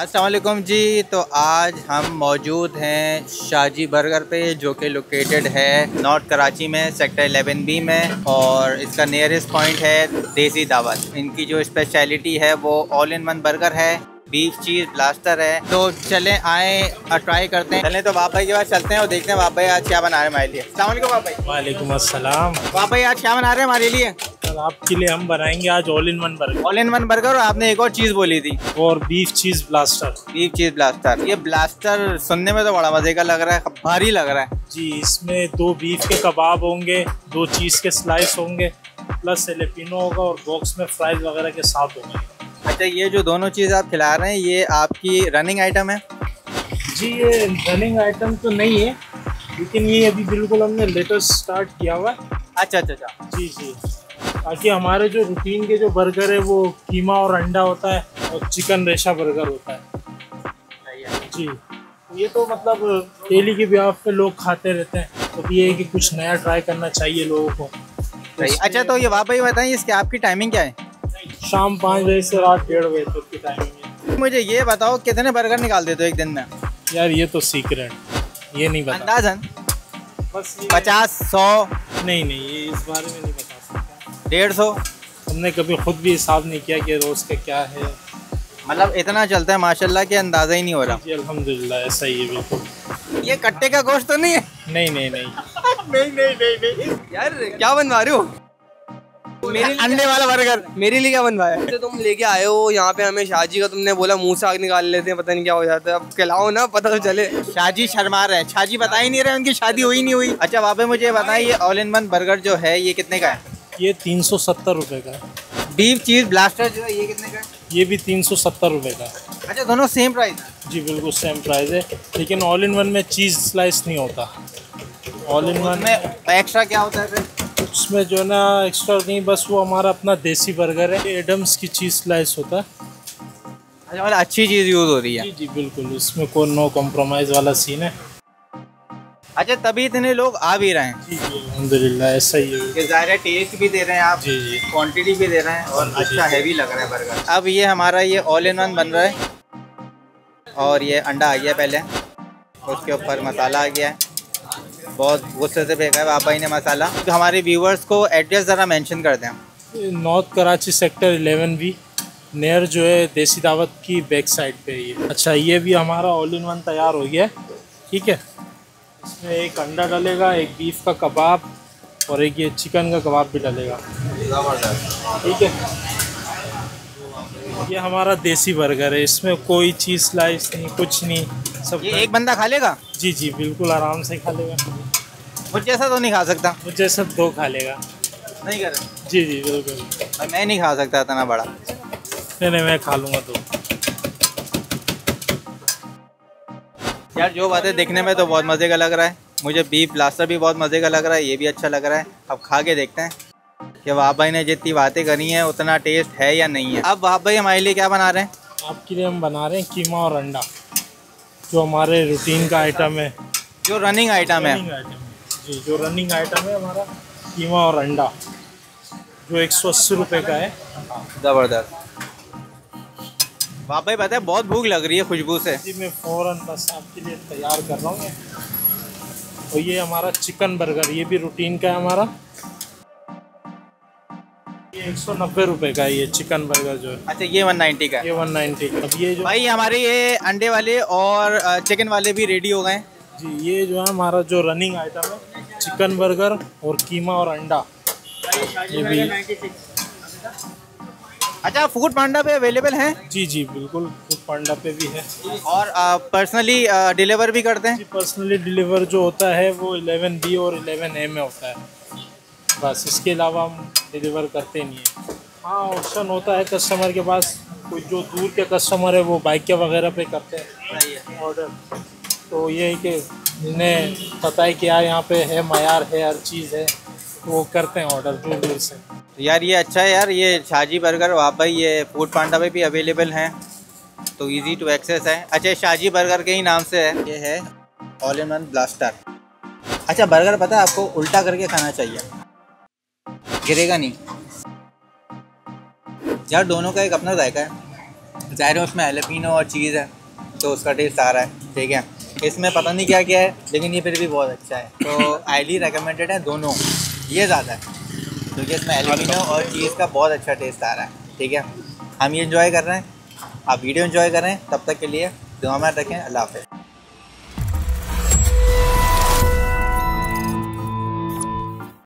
असलकुम जी। तो आज हम मौजूद हैं शाजी बर्गर पे जो कि लोकेटेड है नॉर्थ कराची में सेक्टर 11 बी में और इसका नियरेस्ट पॉइंट है देसी दावत। इनकी जो स्पेशलिटी है वो ऑल इन वन बर्गर है बीफ चीज़ ब्लास्टर है। तो चलें आए और ट्राई करते हैं। चलें तो बाप भाई के पास चलते हैं और देखते हैं बाप भाई आज क्या बना रहे हैं हमारे लिए। सलामकुम बाप भाई। वालेकुम अस्सलाम। बाप भाई आज क्या बना रहे हैं हमारे लिए? सर आपके लिए हम बनाएँगे आज all in one burger all in one burger और आपने एक और चीज़ बोली थी। और beef cheese blaster beef cheese blaster ये ब्लास्टर सुनने में तो बड़ा मज़े का लग रहा है भारी लग रहा है। जी इसमें दो बीफ के कबाब होंगे दो चीज़ के स्लाइस होंगे प्लस एलेपिनो होगा और बॉक्स में फ्राइज वगैरह के साथ होंगे। अच्छा ये जो दोनों चीज़ आप खिला रहे हैं ये आपकी रनिंग आइटम है? जी ये रनिंग आइटम तो नहीं है लेकिन ये अभी बिल्कुल हमने लेटेस्ट स्टार्ट किया हुआ है। अच्छा अच्छा अच्छा। जी जी। ताकि हमारे जो रूटीन के जो बर्गर है वो कीमा और अंडा होता है और चिकन रेशा बर्गर होता है। जी। ये तो मतलब डेली के ब्याह पे लोग खाते रहते हैं तो ये है कि कुछ नया ट्राई करना चाहिए लोगों को। अच्छा तो ये वाह भाई बताइए इसकी आपकी टाइमिंग क्या है? शाम पाँच बजे से रात डेढ़ बजे तक की टाइमिंग है। मुझे ये बताओ कितने बर्गर निकाल देते हो एक दिन में? यार ये तो सीक्रेट ये नहीं बता अंदाजन? बस पचास सौ? नहीं नहीं ये इस बारे में नहीं बता डेढ़ सौ। हमने कभी खुद भी हिसाब नहीं किया कि रोज़ का क्या है? मतलब इतना चलता है माशाल्लाह कि अंदाज़ा ही नहीं हो रहा। जी अल्हम्दुलिल्लाह ऐसा ही है बिल्कुल। ये कट्टे का गोश्त तो नहीं है? नहीं नहीं नहीं। नहीं नहीं नहीं नहीं। यार क्या बनवा रहे हो? मेरे अंडे वाला बर्गर मेरे लिए क्या बनवाया? है तुम लेके आए हो यहाँ पे हमें शाहजी का तुमने बोला मुँह से आग निकाल लेते हैं पता नहीं क्या हो जाता है। अब खिलाओ ना पता तो चले। शाजी शर्मा रहे हैं। शाजी बता ही नहीं रहे उनकी शादी हुई नहीं हुई। अच्छा वापे मुझे ये बताएँ ये ऑल इन वन बर्गर जो है ये कितने का है? ये तीन सौ सत्तर रुपये का है। बीफ चीज़ ब्लास्टर जो है ये कितने का ये भी तीन सौ सत्तर रुपये का है। अच्छा दोनों सेम प्राइस है? जी बिल्कुल सेम प्राइस है। लेकिन ऑल इन वन में चीज़ स्लाइस नहीं होता। ऑल इन वन उसमें एक्स्ट्रा क्या होता है उसमें जो ना एक्स्ट्रा नहीं बस वो हमारा अपना देसी बर्गर है। एडम्स की चीज़ स्लाइस होता है। अच्छा मतलब अच्छी चीज़ यूज़ हो रही है। जी जी बिल्कुल। इसमें कोई नो कॉम्प्रोमाइज़ वाला सीन है। अच्छा तभी इतने लोग आ भी रहे हैं। जी जी अलहमदिल्ला ऐसा ही है। ज़ाहिर टेस्ट भी दे रहे हैं आप जी जी। क्वांटिटी भी दे रहे हैं और। अच्छा हैवी लग रहा है बर्गर अब ये हमारा ये ऑल इन वन बन रहा है। और ये अंडा आ गया पहले। उसके ऊपर मसाला आ गया है। बहुत गुस्से से फेंका है बाबा ने मसाला। तो हमारे व्यूवर्स को एड्रेस ज़रा मेंशन कर दें। नॉर्थ कराची सेक्टर 11 भी नियर जो है देसी दावत की बैक साइड पे है ये। अच्छा ये भी हमारा ऑल इन वन तैयार हो गया है। ठीक है? इसमें एक अंडा डलेगा एक बीफ का कबाब और एक ये चिकन का कबाब भी डलेगा। ठीक है? ये हमारा देसी बर्गर है इसमें कोई चीज़ स्लाइस नहीं कुछ नहीं सब ये एक बंदा खा लेगा? जी जी बिल्कुल आराम से खा लेगा। मुझ जैसा तो नहीं खा सकता। मुझे सब दो खा लेगा। नहीं कर जी जी बिल्कुल। मैं नहीं खा सकता इतना बड़ा। नहीं नहीं मैं खा लूँगा दो यार जो बात है देखने में तो बहुत मज़े का लग रहा है। मुझे बीफ ब्लास्टर भी बहुत मज़े का लग रहा है ये भी अच्छा लग रहा है। अब खा के देखते हैं कि वाह भाई ने जितनी बातें करी हैं उतना टेस्ट है या नहीं है। अब वाह भाई हमारे लिए क्या बना रहे हैं? आपके लिए हम बना रहे हैं कीमा और अंडा जो हमारे रूटीन का आइटम है। जो रनिंग आइटम है। रनिंग आइटम है। जी जो रनिंग आइटम है हमारा कीमा और अंडा जो एक सौ अस्सी रुपये का है। ज़बरदस्त। वाह भाई पता है बहुत भूख लग रही है खुशबू से। जी मैं फ़ौरन बस आपके लिए तैयार कर रहा हूँ ये। और ये हमारा चिकन बर्गर ये भी रूटीन का है हमारा। ये एक सौ नब्बे रुपये का ये चिकन बर्गर जो है। अच्छा ये 190 का ये वन नाइन्टी अब ये जो भाई हमारे ये अंडे वाले और चिकन वाले भी रेडी हो गए जी ये जो है हमारा जो रनिंग आइटम है चिकन बर्गर और कीमा और अंडा। ये भी अच्छा फ़ूड पांडा पे अवेलेबल हैं? जी जी बिल्कुल फ़ूड पांडा पे भी है। और पर्सनली डिलीवर भी करते हैं? पर्सनली डिलीवर जो होता है वो 11 बी और 11 ए में होता है। बस इसके अलावा हम डिलीवर करते नहीं हैं। हाँ ऑप्शन होता है कस्टमर के पास। कोई जो दूर के कस्टमर है वो बाइक के वगैरह पे करते हैं। ऑर्डर तो ये है कि जिन्हें पता है कि यार यहाँ पे है मैार है हर चीज़ है वो करते हैं ऑर्डर दूर दूर से। यार ये अच्छा है यार, ये शाजी बर्गर, वहाँ भाई, ये फ़ूड पांडा पे भी अवेलेबल हैं तो इजी टू एक्सेस है। अच्छा शाजी बर्गर के ही नाम से है। ये है ऑल इन वन ब्लास्टर अच्छा बर्गर पता है आपको उल्टा करके खाना चाहिए। गिरेगा नहीं। यार, दोनों का एक अपना जायका है। ज़ाहिर है उसमें एलपिनो और चीज़ है तो उसका टेस्ट आ रहा है, ठीक है। इसमें पता नहीं क्या क्या है, लेकिन ये फिर भी बहुत अच्छा है। तो हाईली रिकमेंडेड है दोनों। ये ज़्यादा है। क्योंकि इसमें एलुमिनियम और चीज़ का बहुत अच्छा टेस्ट आ रहा है, ठीक है? हम ये इंजॉय कर रहे हैं। आप वीडियो इन्जॉय करें, तब तक के लिए दुआ में रखें, अल्लाह हाफ़